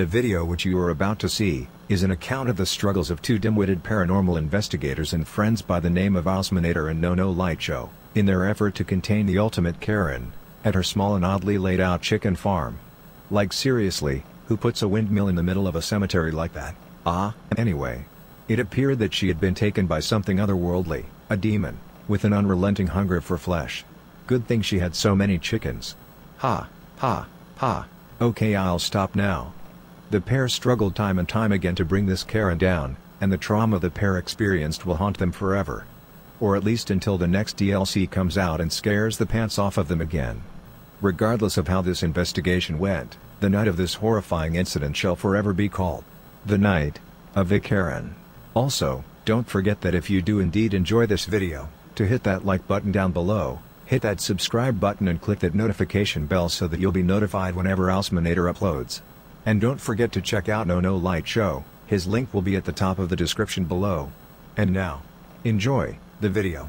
The video which you are about to see, is an account of the struggles of two dim-witted paranormal investigators and friends by the name of Ausminator and No No Light Show, in their effort to contain the ultimate Karen, at her small and oddly laid out chicken farm. Like seriously, who puts a windmill in the middle of a cemetery like that? Ah, anyway. It appeared that she had been taken by something otherworldly, a demon, with an unrelenting hunger for flesh. Good thing she had so many chickens. Ha, ha, ha. Okay I'll stop now. The pair struggled time and time again to bring this Karen down, and the trauma the pair experienced will haunt them forever. Or at least until the next DLC comes out and scares the pants off of them again. Regardless of how this investigation went, the night of this horrifying incident shall forever be called the night of the Karen. Also, don't forget that if you do indeed enjoy this video, to hit that like button down below, hit that subscribe button and click that notification bell so that you'll be notified whenever Ausminator uploads. And don't forget to check out No No Light Show, his link will be at the top of the description below. And now, enjoy the video.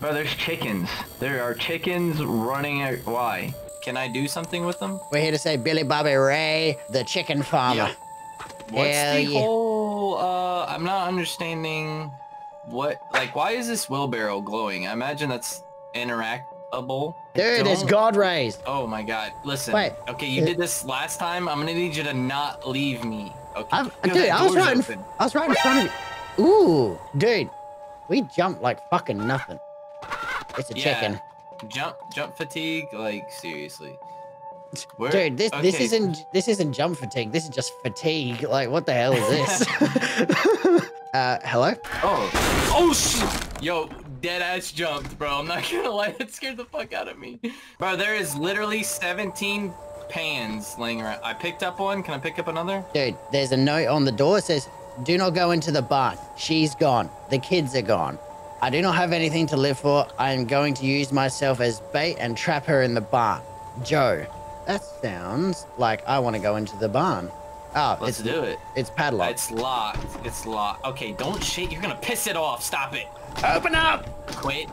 Bro, there's chickens. There are chickens running. At, why? Can I do something with them? We're here to say Billy Bobby Ray, the chicken farmer. Yeah. What's Hell the yeah. whole? Uh, I'm not understanding. What? Like, why is this wheelbarrow glowing? I imagine that's interactable. I Dude, it's God rays. Oh my god! Listen. Wait. Okay, you did this last time. I'm gonna need you to not leave me. Okay. I'm, dude, I was right. In. I was right in front of you. Ooh, dude, we jumped like fucking nothing. It's a Yeah. chicken, Jump, jump fatigue. Like seriously. Where- dude. This this isn't this isn't jump fatigue. This is just fatigue. Like, what the hell is this? uh, hello. Oh. Oh shit. Yo, dead ass jumped, bro. I'm not gonna lie, that scared the fuck out of me. Bro, there is literally 17 pans laying around. I picked up one. Can I pick up another? Dude, there's a note on the door that says, Do not go into the barn. She's gone. The kids are gone. I do not have anything to live for. I am going to use myself as bait and trap her in the barn. Joe. That sounds like I want to go into the barn. Oh, Let's do it. it's padlocked. It's locked. It's locked. Okay, don't shake. You're gonna piss it off. Stop it. Open up! Quit.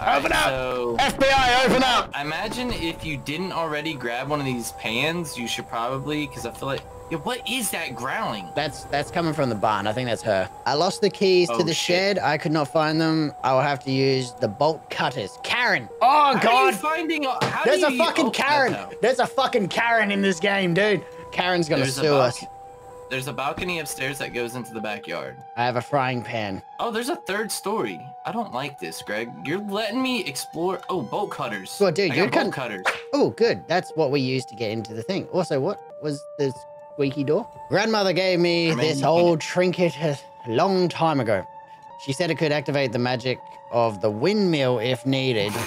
Alright, Open up! So FBI, open up! I imagine if you didn't already grab one of these pans, you should probably, because I feel like, yo, what is that growling? That's that's coming from the barn. I think that's her. I lost the keys Oh, to the shit. shed. I could not find them. I will have to use the bolt cutters. Karen! Oh How are you god! finding? a- How There's do a you, fucking oh, Karen! There's a fucking Karen in this game, dude. Karen's gonna There's sue us. There's a balcony upstairs that goes into the backyard. I have a frying pan. Oh, there's a third story. I don't like this, Greg. You're letting me explore. Oh, bolt cutters. Well, dude, I you're bolt cutting- cutters. Oh, good. That's what we used to get into the thing. Also, what was this squeaky door? Grandmother gave me I mean, this old trinket a long time ago. She said it could activate the magic of the windmill if needed.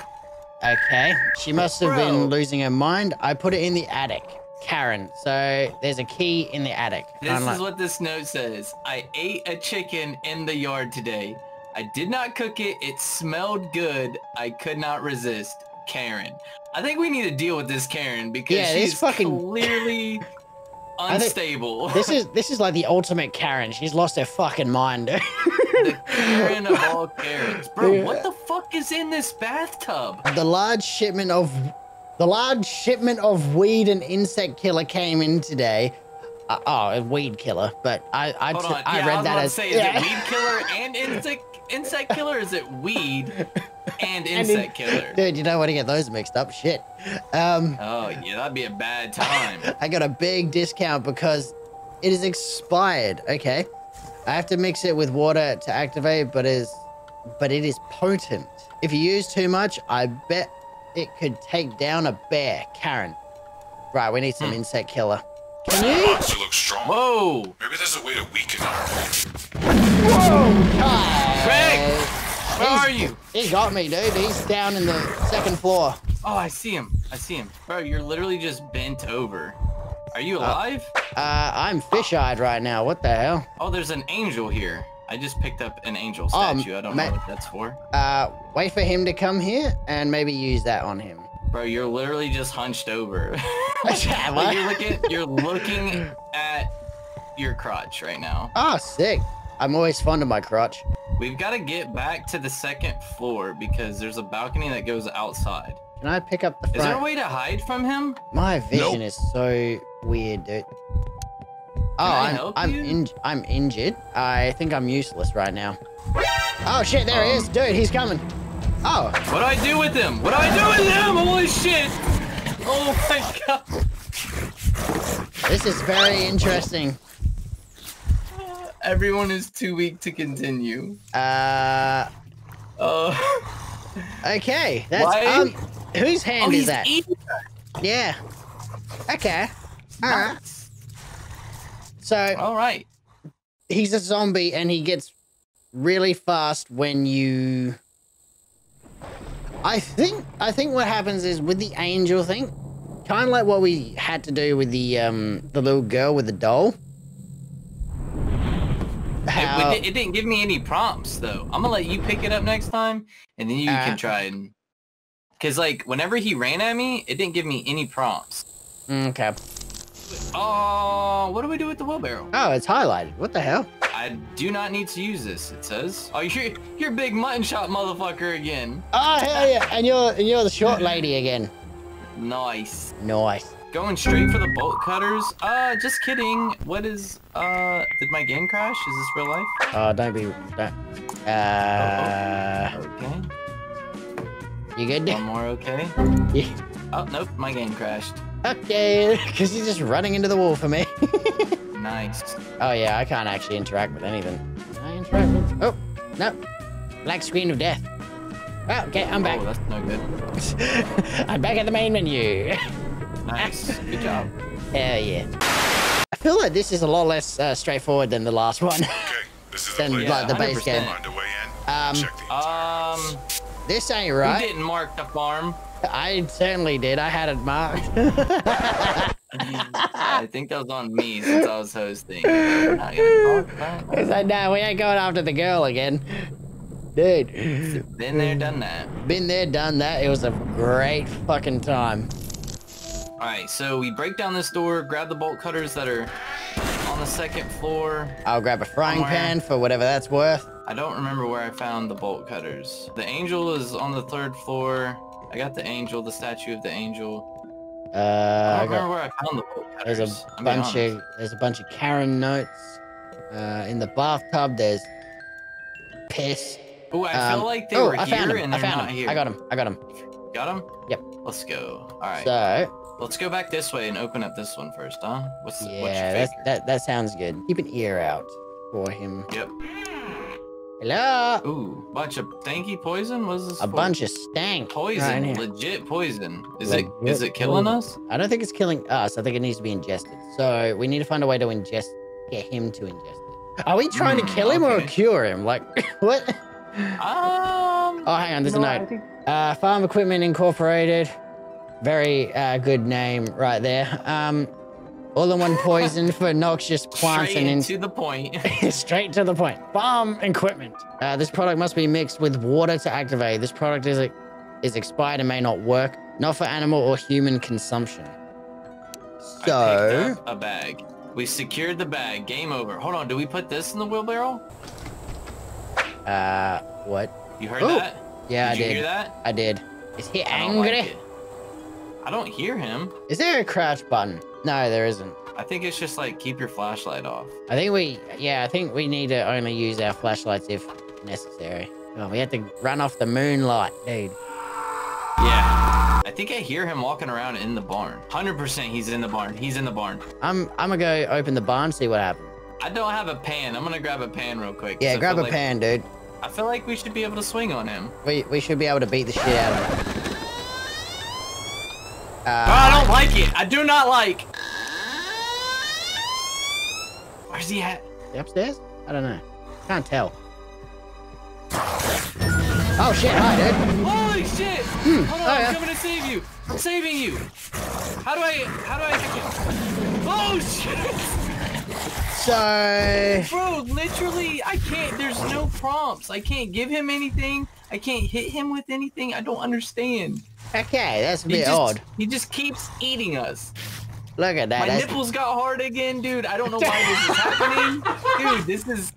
Okay. She must have Bro. been losing her mind. I put it in the attic. Karen. So there's a key in the attic. This I'm is like, what this note says. I ate a chicken in the yard today. I did not cook it. It smelled good. I could not resist. Karen. I think we need to deal with this Karen because Yeah, she's fucking- clearly unstable. this is this is like the ultimate Karen. She's lost her fucking mind. the Karen of all Karens. Bro, what the fuck is in this bathtub? the large shipment of the large shipment of weed and insect killer came in today. Uh, oh, a weed killer, but I I, Hold on. I yeah, read I that as say, is it weed killer and insect insect killer? Is it weed and And in- insect killer? Dude, you don't want to get those mixed up. Shit. Um, Oh yeah, that'd be a bad time. I got a big discount because it is expired. Okay, I have to mix it with water to activate, but is but it is potent. If you use too much, I bet it could take down a bear. Karen. Right, we need some Hmm. insect killer. Can you? Monster looks strong. Whoa! Maybe there's a way to weaken her. Greg! Where are you? He got me, dude. He's down in the second floor. Oh, I see him. I see him. Bro, you're literally just bent over. Are you alive? Uh, I'm fish-eyed right now. What the hell? Oh, there's an angel here. I just picked up an angel Oh, statue. I don't ma- know what that's for. Uh, wait for him to come here and maybe use that on him. Bro, you're literally just hunched over. What? Like, you're looking you're looking at your crotch right now. Oh, sick. I'm always fond of my crotch. We've got to get back to the second floor because there's a balcony that goes outside. Can I pick up the Is there a way to hide from him? My vision Nope. is so weird, dude. Oh, I I'm I'm in, I'm injured. I think I'm useless right now. Oh shit! There he Um, is, dude. He's coming. Oh, What do I do with him? What do I do with him? Holy shit! Oh my god. this is very interesting. Everyone is too weak to continue. Uh, Oh. okay. That's Why? um, whose hand oh, is that? eating Yeah. Okay. All right. So All right. he's a zombie and he gets really fast when you I think I think what happens is with the angel thing, kind of like what we had to do with the um the little girl with the doll. It, How, it, it didn't give me any prompts though. I'm gonna let you pick it up next time, and then you Uh. can try and. Cause like whenever he ran at me, it didn't give me any prompts. okay. Oh, what do we do with the wheelbarrow? Oh, it's highlighted. What the hell? I do not need to use this. It says. Oh, you're you're big mutton chop motherfucker again. Oh hell yeah! And you're and you're the short lady again. Nice. Nice. Going straight for the bolt cutters. Uh, just kidding. What is uh? Did my game crash? Is this real life? Oh, don't be. Don't. Uh, Okay. you good? One more. Okay. Yeah. Oh nope, my game crashed. Okay, because you're just running into the wall for me. Nice. oh yeah, I can't actually interact with anything. Can I interact with? Oh, no. Black screen of death. Oh, okay, I'm back. Oh, that's no good. I'm back at the main menu. Nice. Good job. Hell yeah. I feel like this is a lot less uh, straightforward than the last one. Okay, this is Then, the Yeah, like the base game. Find a way in. Um, the Um, This ain't who right. didn't mark the farm? I certainly did. I had it marked. I think that was on me since I was hosting. We're not gonna talk about It's like, no, we ain't going after the girl again. Dude. Been there, done that. been there, done that. It was a great fucking time. All right, so we break down this door, grab the bolt cutters that are on the second floor. I'll grab a frying Somewhere. pan for whatever that's worth. I don't remember where I found the bolt cutters. The angel is on the third floor. I got the angel, the statue of the angel. Uh, I I don't remember got, where I found the bolt cutters. there's a bunch of there's a bunch of Karen notes. Uh, in the bathtub, there's piss. Ooh, I Um, feel like they oh, were I here found him. and I they're found not him. here. I got him. I got him. Got him? Yep. Let's go. All right. So Let's go back this way and open up this one first, huh? What's, what's yeah, that's, that that sounds good. Keep an ear out for him. Yep. Hello. Ooh, bunch of stanky poison? What is this A for? bunch of stank. poison. right legit poison. Is it is it killing poison. us? I don't think it's killing us. I think it needs to be ingested. So we need to find a way to ingest, get him to ingest it. Are we trying to Hmm, kill him or cure him? Like what? Um Oh, hang on. There's you know, a I note. think- Uh, Farm Equipment Incorporated. Very uh, good name right there. Um, all-in-one poison for noxious plants Straight and in- to the point. Straight to the point. Farm equipment. Uh, this product must be mixed with water to activate. This product is is expired and may not work. Not for animal or human consumption. So, picked up a bag. We secured the bag. Game over. Hold on. Do we put this in the wheelbarrow? uh, what? You heard Oh, that? Yeah, did I you did. hear that? I did. Is he I don't like angry? I don't hear him. Is there a crouch button? No, there isn't. I think it's just like keep your flashlight off. I think we, yeah, I think we need to only use our flashlights if necessary. Oh, we have to run off the moonlight, dude. Yeah. I think I hear him walking around in the barn. 100% he's in the barn. He's in the barn. I'm, I'm gonna go open the barn, see what happens. I don't have a pan. I'm gonna grab a pan real quick. Yeah, grab a like- pan, dude. I feel like we should be able to swing on him. We, we should be able to beat the shit out of him. Uh, I don't like it. I do not like. Where's he at? upstairs? I don't know. Can't tell. Oh shit, hi, dude. Holy shit! Hold on, Oh, I'm coming to save you. I'm saving you. How do I? How do I? Oh shit! So, Bro, literally, I can't. There's no prompts. I can't give him anything. I can't hit him with anything. I don't understand. okay, that's a He bit just, odd. he just keeps eating us. Look at that. My That's, nipples got hard again, dude. I don't know why this is happening. Dude, this is...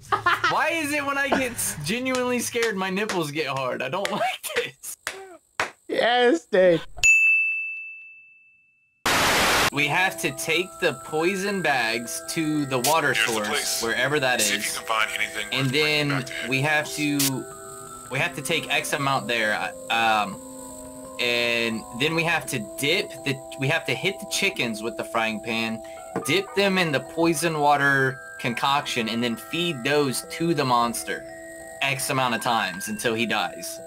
Why is it when I get genuinely scared, my nipples get hard? I don't like this. yes, dude. We have to take the poison bags to the water Here's source, place. wherever that See if you is, can find anything. and then we have to we have to take X amount there. Um, and then we have to dip the we have to hit the chickens with the frying pan, dip them in the poison water concoction, and then feed those to the monster X amount of times until he dies.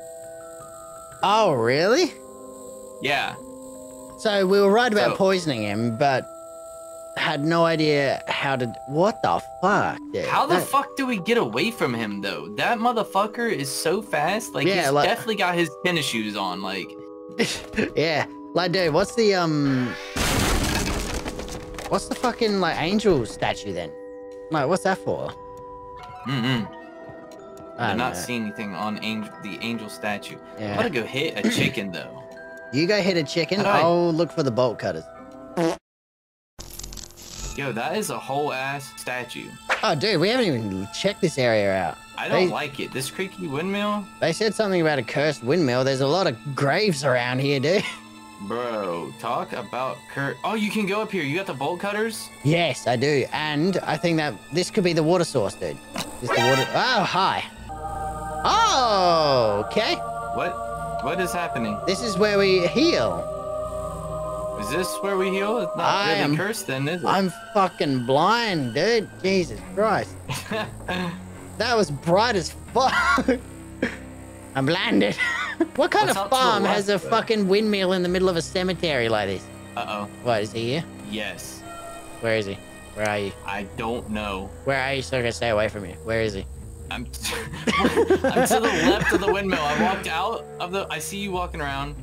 Oh, really? Yeah. So we were right about So- poisoning him, but had no idea how to. What the fuck, dude? How the That- fuck do we get away from him though? That motherfucker is so fast. Like Yeah, he's like- definitely got his tennis shoes on. Like yeah, like, dude, what's the um, what's the fucking like angel statue then? Like, what's that for? mm-mm. I I don't did not know. see anything on angel the angel statue. I'm gonna go hit a chicken though. You go hit a chicken. How I- I'll look for the bolt cutters. Yo, that is a whole ass statue. Oh, dude, we haven't even checked this area out. I don't They- like it. This creaky windmill, They said something about a cursed windmill. There's a lot of graves around here, dude. bro. Talk about Kurt. Oh, you can go up here. You got the bolt cutters. Yes, I do. And I think that this could be the water source, dude. This the water. Oh, hi. Oh, okay. What? What is happening? This is where we heal. Is this where we heal? It's not I really am- cursed then, is it? I'm fucking blind, dude. Jesus Christ. That was bright as fuck. I'm blinded. what kind What's of up to the farm has a though? fucking windmill in the middle of a cemetery like this? uh oh. What, is he here? Yes. Where is he? Where are you? I don't know. Where are you so I can stay away from you? Where is he? I'm, I'm to the left of the windmill. I walked out of the. I see you walking around.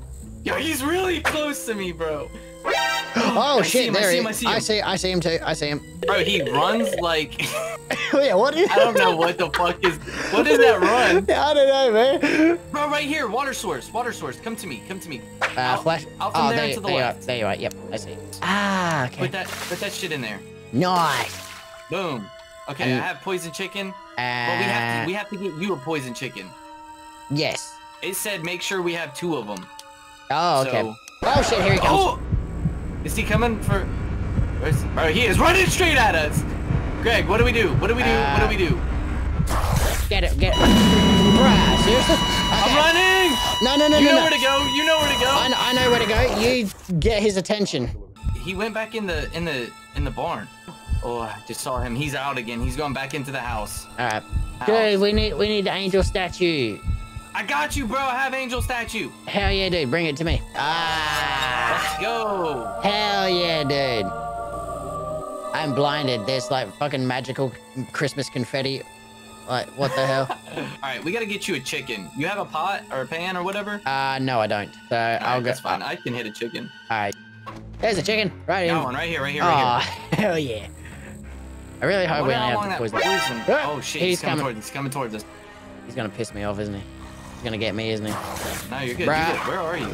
Yo, he's really close to me, bro. Oh I shit, him, I there see he him, I is. see I him. see I see him too. I see him. Bro, he runs like yeah, what is I don't know what the fuck is. What is that run? I don't know, man. Bro, right here, water source, water source. Come to me, come to me. Uh, Out- flash. out from oh, there there, to the there you are. There you are. Yep, I see. Ah, okay. Put that, put that shit in there. Nice. Boom. Okay, And- I have poison chicken, Uh, but we have to, we have to get you a poison chicken. yes. It said make sure we have two of them. Oh, okay. So- Oh shit, here he comes. Oh! Is he coming for? Where's he? Bro, he is running straight at us. Greg, what do we do? What do we do? what do we do? Get it, get it. Bruh, seriously? I'm running. No, no, no, You no, know no. where to go. You know where to go. I know, I know where to go. You get his attention. He went back in the in the in the barn. Oh, I just saw him. He's out again. He's going back into the house. All right. House. Dude, we need we need the angel statue. I got you, bro. I have angel statue. Hell yeah, dude. Bring it to me. Ah. Let's go. Hell yeah, dude. I'm blinded. There's like fucking magical Christmas confetti. Like, what the hell? All right, we gotta get you a chicken. You have a pot or a pan or whatever? Uh, no, I don't. So I'll go. that's fine. I can hit a chicken. All right. There's a chicken. Right here. Got one right here, right here, Oh, right hell yeah. I really hope I we don't have to poison. poison. Oh shit, he's he's, coming, coming. towards us. He's coming towards us. He's gonna piss me off, isn't he? He's gonna get me, isn't he? No, you're good. Bruh. You're good. Where are you?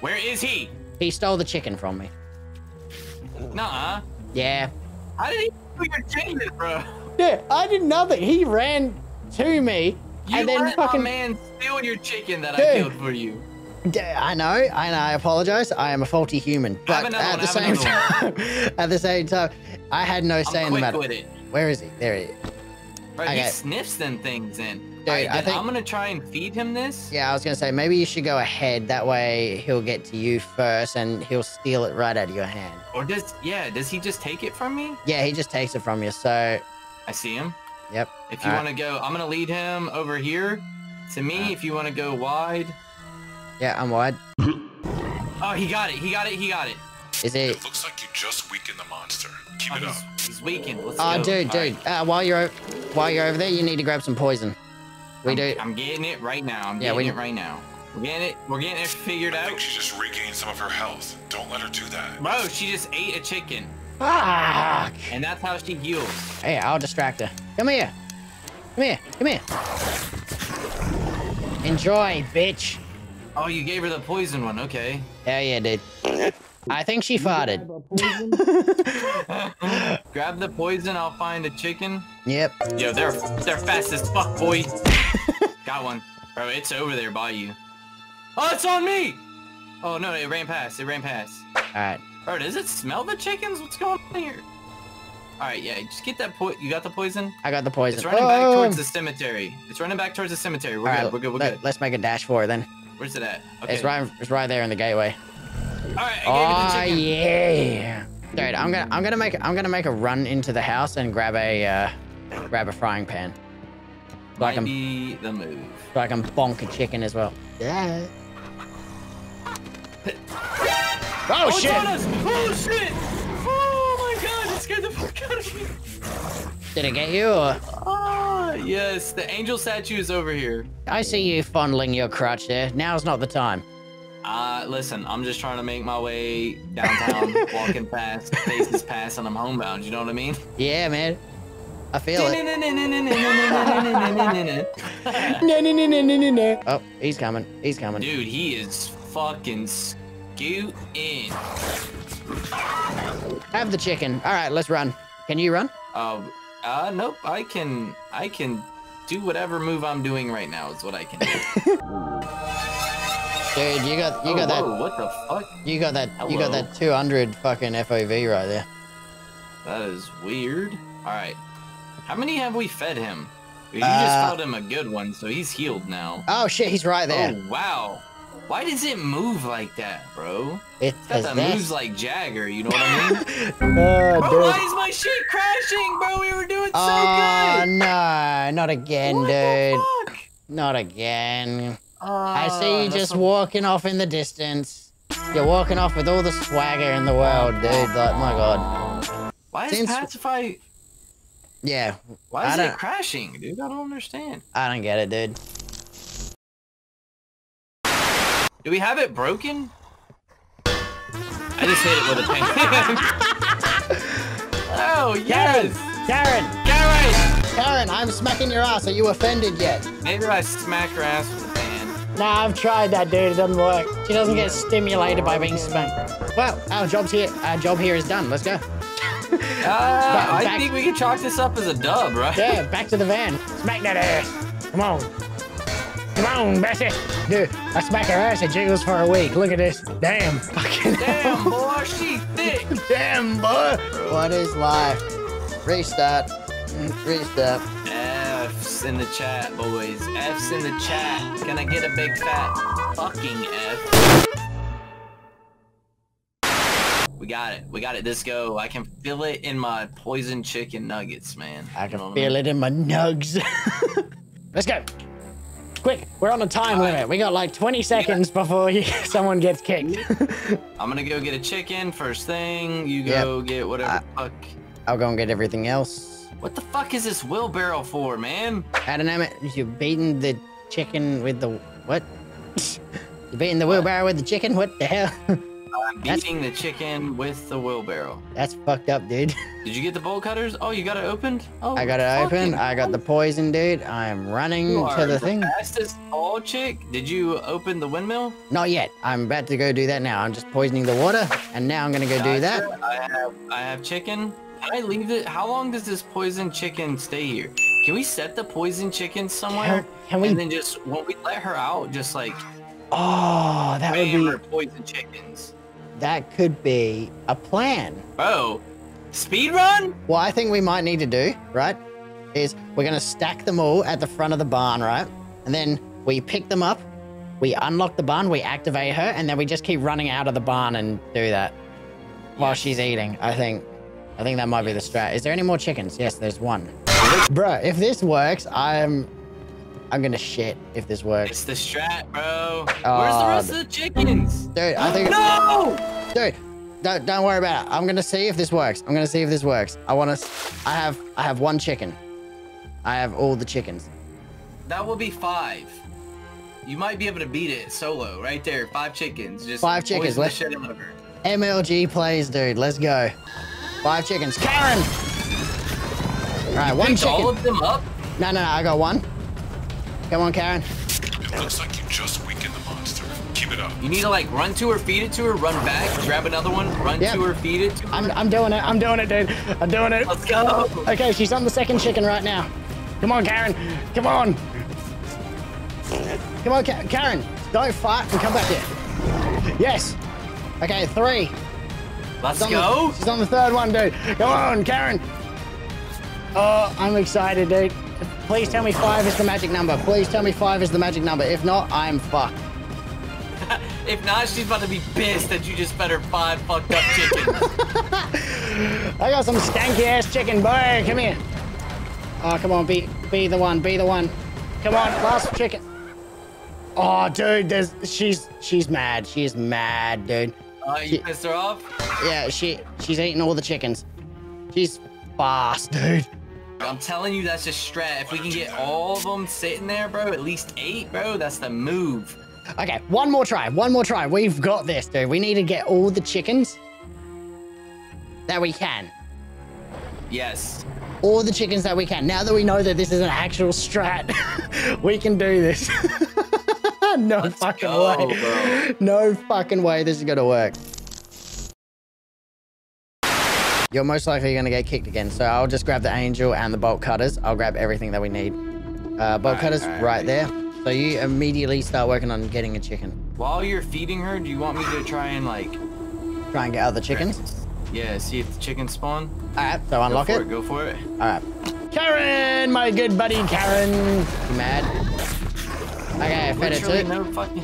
Where is he? He stole the chicken from me. Nuh-uh. Yeah. How did he steal your chicken, bro? Yeah, I did nothing. He ran to me You and then fucking. man steal your chicken that I killed for you. I know, I know. I apologize. I am a faulty human, but at one, the same time, at the same time, I had no say I'm in the matter. with it. Where is he? There he is. Bro, Okay. he sniffs them things in. Dude, Alright, I think, I'm gonna try and feed him this. Yeah, I was gonna say maybe you should go ahead. That way he'll get to you first, and he'll steal it right out of your hand. Or does yeah, does he just take it from me? Yeah, he just takes it from you. So, I see him. yep. If you want to go, I'm gonna lead him over here to me. If you want to go wide. Yeah, I'm wide. Oh, he got it. He got it. He got it. Is it? It looks like you just weakened the monster. Keep Oh, it up. he's, he's weakened. Let's Oh, go. dude, Alright. dude. Uh, while you're while you're over there, you need to grab some poison. We I'm, do. I'm getting it right now. I'm Yeah, getting we- it right now. We're getting it. We're getting it figured I out. think she just regained some of her health. Don't let her do that. Bro, she just ate a chicken, Fuck. and that's how she heals. Hey, I'll distract her. Come here. Come here. Come here. Enjoy, bitch. Oh, you gave her the poison one. Okay. Yeah, yeah, dude. I think she farted. Grab the poison. I'll find a chicken. Yep. Yo, they're they're fast as fuck, boy. Got one, bro. It's over there by you. Oh, it's on me. Oh no, it ran past. It ran past. All right. Bro, does it smell the chickens? What's going on here? All right, yeah, just get that po- You got the poison? I got the poison. It's running back Oh! towards the cemetery. It's running back towards the cemetery. We're All good. right, We're good. We're let, good. Let's make a dash for it then. Where's it at? Okay. It's right. It's right there in the gateway. All right, I Oh gave it the chicken. yeah, dude. I'm gonna I'm gonna make I'm gonna make a run into the house and grab a uh, grab a frying pan. So I Might can be the move. so I can bonk a chicken as well. Yeah. Oh, it's shit! Oh shit! Oh my god! It scared the fuck out of me. Did it get you? Or? Yes. The angel statue is over here. I see you fondling your crotch there. Now's not the time. Uh, listen, I'm just trying to make my way downtown, walking past, faces past, and I'm homebound. You know what I mean? Yeah, man. I feel it. Dude, No, no, no, no, no, no, no. Oh, he's coming. He's coming. Dude, he is fucking scooting. Have the chicken. All right, let's run. Can you run? Oh, uh, nope. I can, I can do whatever move I'm doing right now. Is what I can do. Dude, you got you oh, got that what the fuck? you got that you got that 200 fucking FOV right there. That is weird. All right. How many have we fed him? You Uh, just fed him a good one, so he's healed now. Oh shit, he's right there. Oh wow. Why does it move like that, bro? It's It's got that moves like Jagger, you know what I mean? Oh, bro, why is my shit crashing, bro? We were doing so Oh good. no, not again, what dude. the fuck? Not again. Uh, I see you just walking off in the distance. You're walking off with all the swagger in the world, dude. Like, my god. Why is Seems- Pacify? Yeah, Why is it crashing, dude? I don't understand. I don't get it, dude. Do we have it broken? I just hit it with a pen. oh yes, Karen! Karen. Karen, I'm smacking your ass. Are you offended yet? Maybe I smack her ass with a pan. Nah, I've tried that, dude. It doesn't work. She doesn't get stimulated by being spanked. Well, our job's here. Our job here is done. Let's go. Uh, I back- think we can chalk this up as a dub, right? Yeah, back to the van. Smack that ass. Come on. Come on, Bessie. Dude, I smack her ass at Jiggles for a week. Look at this. Damn. Fucking Damn, boy, she thick. Damn, boy. What is life? Restart. Mm, Restart. F's in the chat, boys. F's in the chat. Can I get a big fat fucking F? We got it. We got it. This go. I can feel it in my poison chicken nuggets, man. I can feel it in my nugs. Let's go. Quick, we're on a time Alright. limit. We got like 20 seconds before you, someone gets kicked. I'm gonna go get a chicken first thing. You go get whatever I- the fuck. I'll go and get everything else. What the fuck is this wheelbarrow for, man? I don't know, man. You're beating the chicken with the what? You're beating the wheelbarrow with the chicken? What the hell? I'm That's- beating the chicken with the wheelbarrow. That's fucked up, dude. Did you get the bolt cutters? Oh, you got it opened? Oh, I got it open. I got the poison, dude. I am running You to are the thing. fastest all chick. Did you open the windmill? Not yet. I'm about to go do that now. I'm just poisoning the water, and now I'm gonna go do that. I have I have chicken. Can I leave it? How long does this poison chicken stay here? Can we set the poison chicken somewhere? Can, can we? And then just when we let her out, just like Oh, that would be. poison chickens. That could be a plan. Bro, speed run? What I think we might need to do, right, is we're gonna stack them all at the front of the barn, right? And then we pick them up, we unlock the barn, we activate her, and then we just keep running out of the barn and do that while Yes. she's eating. I think, I think that might be the strat. Is there any more chickens? Yes, there's one. Bro, if this works, I'm, I'm gonna shit if this works. It's the strat, bro. Where's the Uh, rest of the chickens? Dude, I think, No! dude, don't, don't worry about it. I'm gonna see if this works. I'm gonna see if this works. I wanna, I have, I have one chicken. I have all the chickens. That will be five. You might be able to beat it solo, right there. Five chickens. Just Five chickens, let's- shit out of her. MLG plays, dude. Let's go. Five chickens. Karen! All right, one Picked all chicken. of them up. No, no, no. I got one. Come on, Karen. It looks like you just weakened the monster. Keep it up. You need to like run to her, feed it to her, run back, grab another one, run Yeah. to her, feed it to her. I'm, I'm doing it. I'm doing it, dude. I'm doing it. Let's go. Okay, she's on the second chicken right now. Come on, Karen. Come on. Come on, Ka- Karen. Don't fight and come back here. Yes. Okay, three, Let's She's go. The, she's on the third one, dude. Come on, Karen. Oh, I'm excited, dude. Please tell me five is the magic number. Please tell me five is the magic number. If not, I'm fucked. If not, she's about to be pissed that you just fed her five fucked up chickens. I got some stanky ass chicken, boy. Come here. Oh, come on, be be the one, be the one. Come on, last chicken. Oh, dude, there's she's she's mad. She's mad, dude. Uh, you pissed her off? Yeah, she she's eating all the chickens. She's fast, dude. I'm telling you, that's a strat. If we can get all of them sitting there, bro, at least eight, bro, that's the move. Okay, one more try. One more try. We've got this, dude. We need to get all the chickens that we can. Yes. All the chickens that we can. Now that we know that this is an actual strat, we can do this. no Let's fucking go, way. bro. No fucking way this is gonna work. You're most likely gonna get kicked again, so I'll just grab the angel and the bolt cutters. I'll grab everything that we need. Uh, bolt Alright, cutters alright, right there. So you immediately start working on getting a chicken. While you're feeding her, do you want me to try and like, Try and get other chickens. yeah, see if the chickens spawn? Alright, so Go unlock for it. it. Go for it. Alright. Karen, my good buddy Karen. You mad? Okay, I fed it too. no fucking,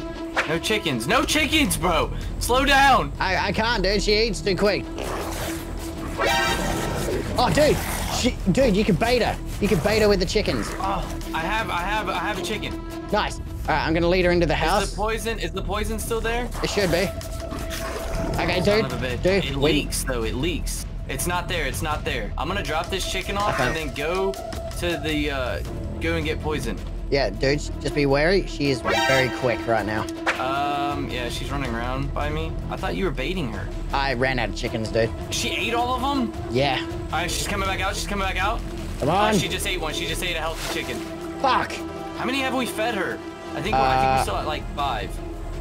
no chickens, no chickens, bro. Slow down. I, I can't, dude. She eats too quick. Oh, dude. She, dude, you can bait her. You can bait her with the chickens. Oh, I have, I have, I have a chicken. Nice. Alright, I'm gonna lead her into the Is house. the poison, is the poison still there? It should be. Okay, dude. Dude, it leaks though. It leaks. It's not there. It's not there. I'm gonna drop this chicken off Okay. and then go to the uh, go and get poison. Yeah, dude, just be wary. She is very quick right now. Um, yeah, she's running around by me. I thought you were baiting her. I ran out of chickens, dude. She ate all of them. Yeah. All right, she's coming back out. She's coming back out. Come Uh, on. she just ate one. She just ate a healthy chicken. Fuck. How many have we fed her? I think we I think Uh, we still at like five.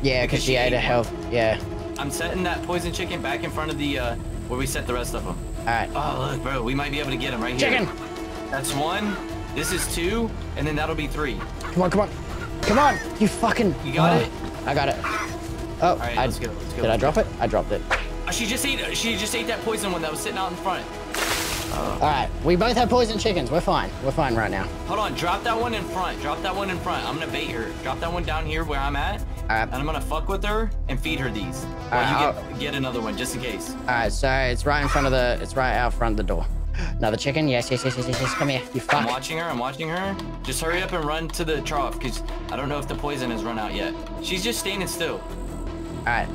Yeah, because she she ate one. health. Yeah. I'm setting that poison chicken back in front of the uh, where we set the rest of them. Alright. Oh look, bro, we might be able to get them right here. Chicken. That's one. This is two, and then that'll be three. Come on, come on. Come on. You fucking. You got Oh, it? I got it. Oh, right, I, let's go, let's go. Did I drop it? I dropped it. Uh, She just ate. She just ate that poison one that was sitting out in front. Alright, we both have poison chickens. We're fine. We're fine right now. Hold on, drop that one in front. Drop that one in front. I'm gonna bait her. Drop that one down here where I'm at, Alright. and I'm gonna fuck with her and feed her these. While Alright, you get, get another one just in case. Alright, so it's right in front of the. It's right out front of the door. Another chicken? Yes, yes, yes, yes, yes. yes. Come here. You I'm watching her. I'm watching her. Just hurry up and run to the trough, cause I don't know if the poison has run out yet. She's just standing still. Alright,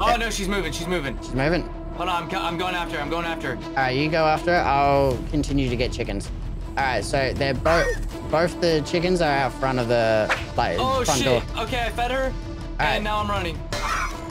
Oh no, she's moving. She's moving. she's moving. Hold on, I'm, I'm going after her. I'm going after her. Alright, you go after it. I'll continue to get chickens. Alright, so they're both. Both the chickens are out front of the like Oh front shit. door. Okay, I fed her, Alright. and now I'm running.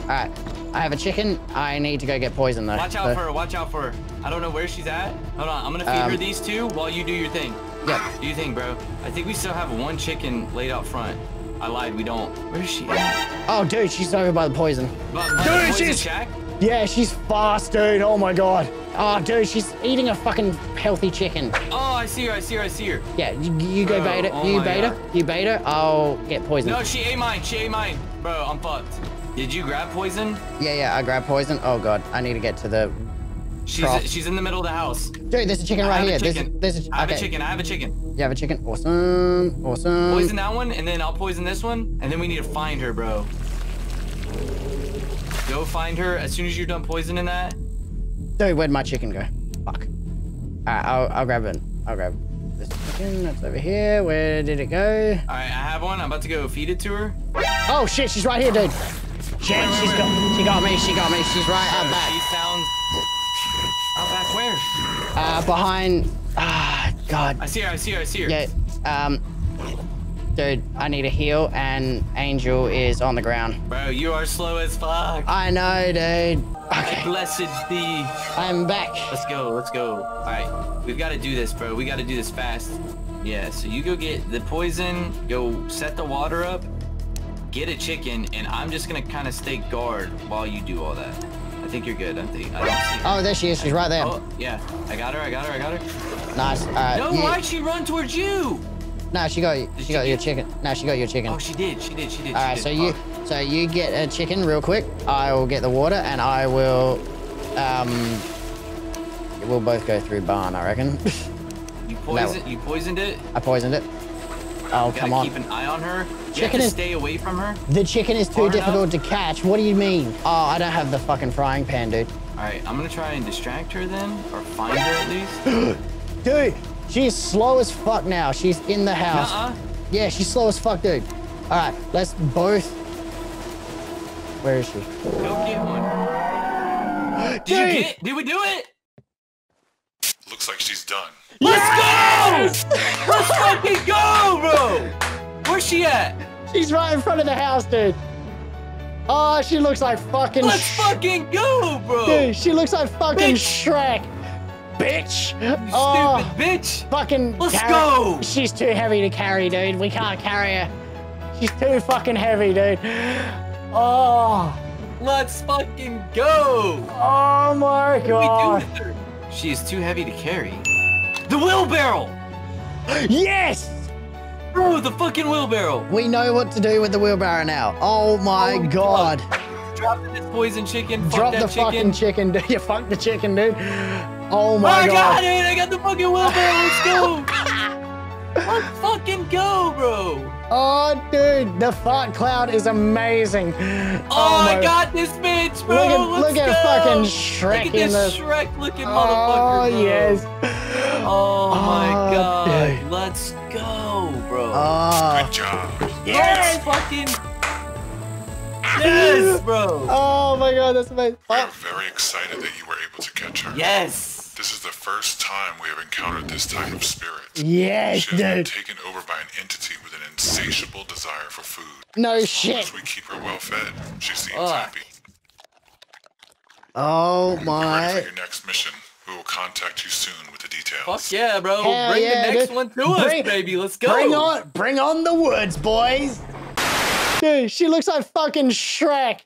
Alright, I have a chicken. I need to go get poison though. Watch out so- for her. Watch out for her. I don't know where she's at. Hold on. I'm gonna feed her Um, these two while you do your thing. Yeah. Do you think, bro? I think we still have one chicken laid out front. I lied. We don't. Where is she at? Oh, dude, she's over by the poison. By- by the Dude, poison she's- shack? Yeah, she's fast, dude. Oh my god. Oh, dude, she's eating a fucking healthy chicken. Oh, I see her. I see her. I see her. Yeah, you, you go Bro, bait her. oh you my bait her. God. You bait her. I'll get poison. No, she ate mine. She ate mine. Bro, I'm fucked. Did you grab poison? Yeah, yeah, I grab poison. Oh god, I need to get to the. She's Trough. she's in the middle of the house. Dude, there's a chicken right here. There's, chicken. a, there's a, I have okay. a chicken. I have a chicken. You have a chicken. Awesome. Awesome. Poison that one, and then I'll poison this one, and then we need to find her, bro. Go find her as soon as you're done poisoning that. Dude, where'd my chicken go? Fuck. Alright, I'll, I'll grab it. I'll grab this chicken. That's over here. Where did it go? All right, I have one. I'm about to go feed it to her. Oh shit, she's right here, dude. Shit, she's got. She got me. She got me. She's right out She back. sounds. Out back where? Uh, behind. Ah, God. I see her. I see her. I see her. Yeah. Um. Dude, I need a heal, and Angel is on the ground. Bro, you are slow as fuck. I know, dude. Okay, Blessed be. I'm back. Let's go. Let's go. All right, we've got to do this, bro. We got to do this fast. Yeah. So you go get the poison. Go set the water up. Get a chicken, and I'm just gonna kind of stay guard while you do all that. I think you're good. I think. I don't see. Oh, there she is. She's right there. Oh, yeah. I got her. I got her. I got her. Nice. Uh, No, you- why'd she run towards you? No, she got. She she got your chicken. No, she got your chicken. Oh, she did. She did. She did. All right, did. so you, Fuck. so you get a chicken real quick. I will get the water, and I will Um, we'll both go through barn, I reckon. You poisoned. You poisoned it. I poisoned it. Oh, come on. keep an eye on her. You Chicken is- stay away from her. The chicken is too Far enough? difficult to catch. What do you mean? Oh, I don't have the fucking frying pan, dude. All right, I'm gonna try and distract her then, or find her at least. Dude, she's slow as fuck now. She's in the house. Nuh-uh. Yeah, she's slow as fuck, dude. All right, let's both. Where is she? Go get one. Did you get? Did we do it? Looks like she's done. Let's go! Let's fucking go, bro! Where's she at? She's right in front of the house, dude. Oh, she looks like fucking. Let's Sh- fucking go, bro! dude, she looks like fucking Bitch. Shrek. Bitch. You Oh, bitch! fucking. Let's carry- go! She's too heavy to carry, dude. We can't carry her. She's too fucking heavy, dude. Oh. Let's fucking go! Oh my What do we do god. with her? She is too heavy to carry. The wheelbarrow! Yes! Bro, the fucking wheelbarrow! We know what to do with the wheelbarrow now. Oh my Oh, god. Drop this poison chicken. Fuck Drop the chicken. fucking chicken, dude. You fucked the chicken, dude. Oh my I god. got it! I got the fucking wheelbarrow. Let's go! Let's fucking go, bro! Oh, dude, the fart cloud is amazing. Oh, oh my- I got this bitch, bro! Look at, Let's look at go! fucking Look Shrek at in this the. Shrek-looking Oh motherfucker, bro. yes. Oh my Oh, god! dude. Let's go, bro! Oh, Good job. yes, fucking. Yes, bro. oh my god, that's amazing. We are Oh, very excited that you were able to catch her. Yes. This is the first time we have encountered this type of spirit. yes, She has been taken over by an entity with an insatiable desire for food. No As long shit. as we keep her well fed, she seems Ugh. happy. Oh Ready for my. your next mission. We will contact you soon with the details. Fuck yeah, bro. Hell Bring yeah, the next dude. one to Bring- us, baby. Let's go. Bring on, bring on the woods, boys. Dude, she looks like fucking Shrek.